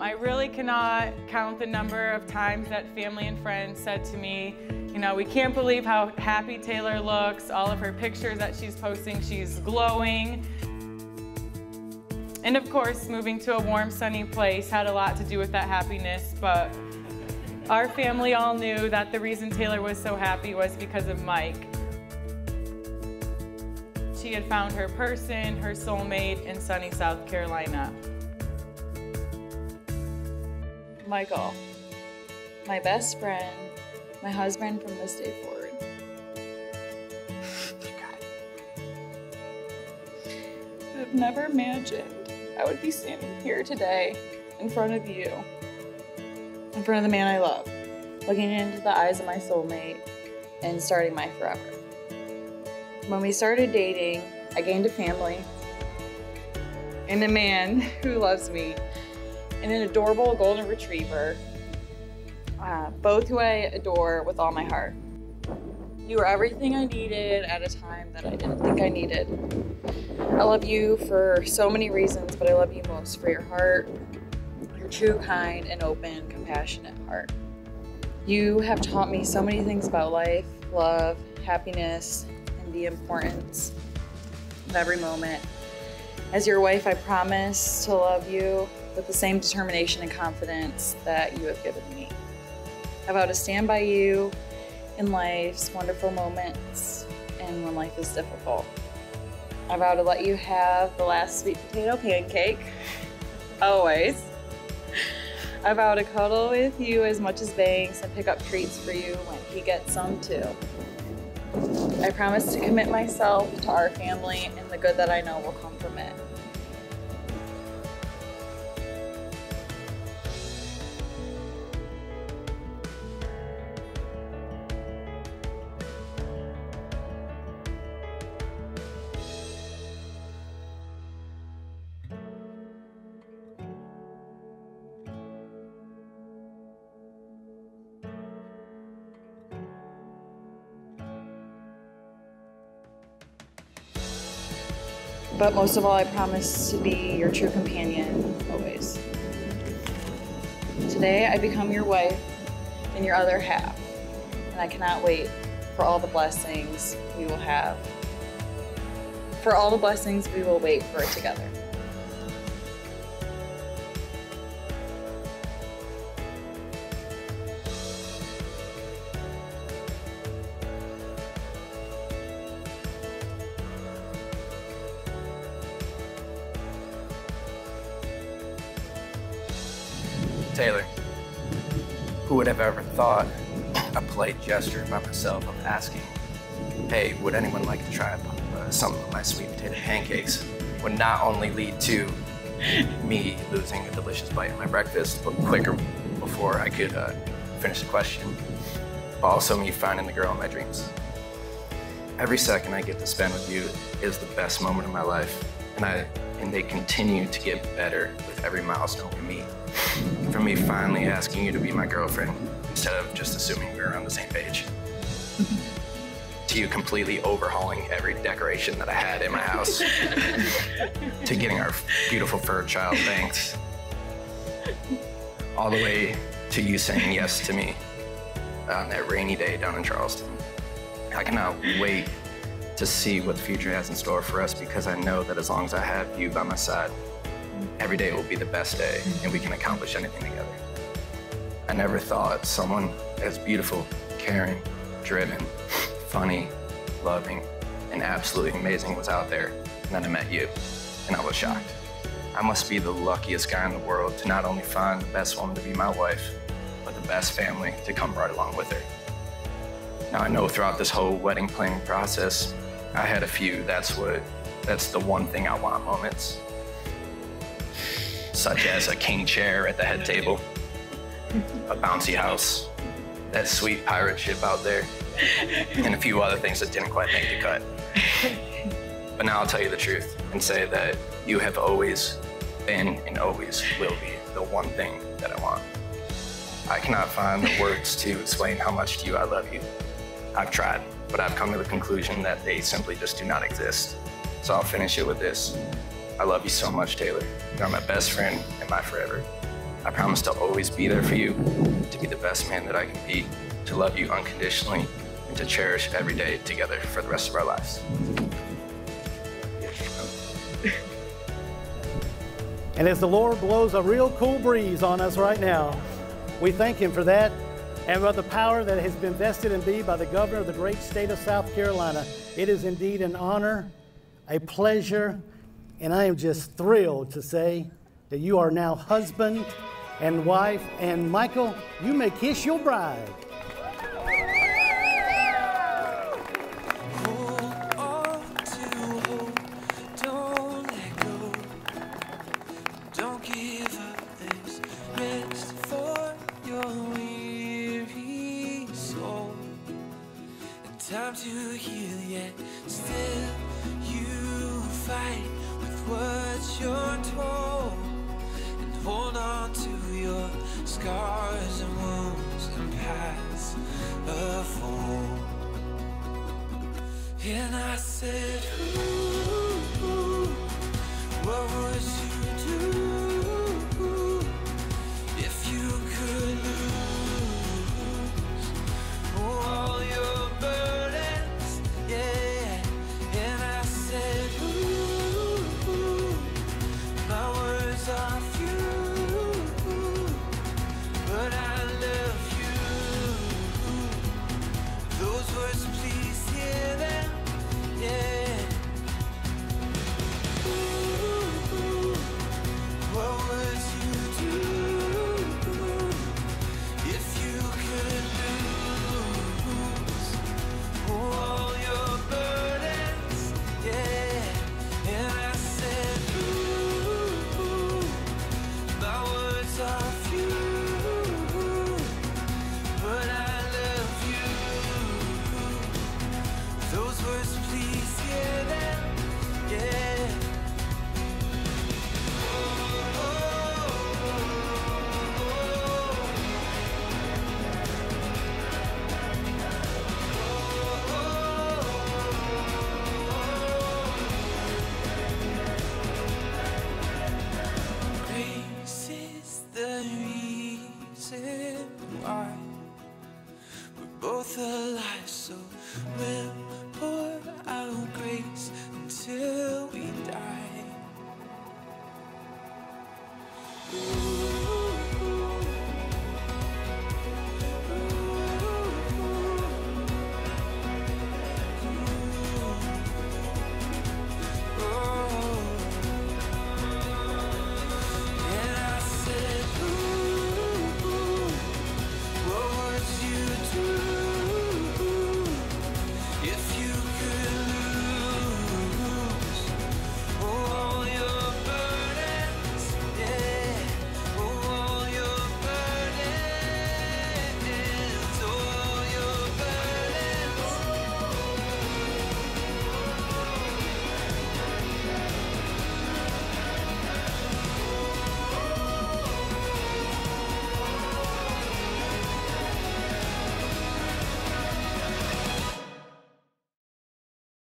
I really cannot count the number of times that family and friends said to me, you know, we can't believe how happy Taylor looks. All of her pictures that she's posting, she's glowing. And of course, moving to a warm, sunny place had a lot to do with that happiness, but our family all knew that the reason Taylor was so happy was because of Mike. She had found her person, her soulmate in sunny South Carolina. Michael, my best friend, my husband from this day forward. I've never imagined I would be standing here today in front of you, in front of the man I love, looking into the eyes of my soulmate and starting my forever. When we started dating, I gained a family and a man who loves me and an adorable golden retriever, uh, both who I adore with all my heart. You were everything I needed at a time that I didn't think I needed. I love you for so many reasons, but I love you most for your heart, your true, kind, and open, compassionate heart. You have taught me so many things about life, love, happiness, and the importance of every moment. As your wife, I promise to love you with the same determination and confidence that you have given me. I vow to stand by you in life's wonderful moments and when life is difficult. I vow to let you have the last sweet potato pancake, always. I vow to cuddle with you as much as Banks and pick up treats for you when he gets some too. I promise to commit myself to our family and the good that I know will come from it. But most of all, I promise to be your true companion always. Today, I become your wife and your other half, and I cannot wait for all the blessings we will have. For all the blessings we will wait for together. Taylor, who would have ever thought a polite gesture by myself of asking, hey, would anyone like to try uh, some of my sweet potato pancakes would not only lead to me losing a delicious bite of my breakfast, but quicker before I could uh, finish the question, but also me finding the girl in my dreams. Every second I get to spend with you is the best moment of my life, and I and they continue to get better with every milestone. For me finally asking you to be my girlfriend instead of just assuming we are on the same page. to you completely overhauling every decoration that I had in my house. to getting our beautiful fur child Banks. All the way to you saying yes to me on that rainy day down in Charleston. I cannot wait to see what the future has in store for us because I know that as long as I have you by my side, every day will be the best day and we can accomplish anything together. I never thought someone as beautiful, caring, driven, funny, loving, and absolutely amazing was out there. And then I met you, and I was shocked. I must be the luckiest guy in the world to not only find the best woman to be my wife, but the best family to come right along with her. Now I know throughout this whole wedding planning process, I had a few, that's what, that's the one thing I want moments. Such as a king chair at the head table, a bouncy house, that sweet pirate ship out there, and a few other things that didn't quite make the cut. But now I'll tell you the truth and say that you have always been and always will be the one thing that I want. I cannot find the words to explain how much to you I love you. I've tried, but I've come to the conclusion that they simply just do not exist. So I'll finish it with this. I love you so much, Taylor. You're my best friend and my forever. I promise to always be there for you, to be the best man that I can be, to love you unconditionally, and to cherish every day together for the rest of our lives. And as the Lord blows a real cool breeze on us right now, we thank Him for that and by the power that has been vested in me by the governor of the great state of South Carolina. It is indeed an honor, a pleasure, and I am just thrilled to say that you are now husband and wife. And Michael, you may kiss your bride. Time to heal, yet still you fight what you're told. And hold on to your scars and wounds and past a fall. And I said, so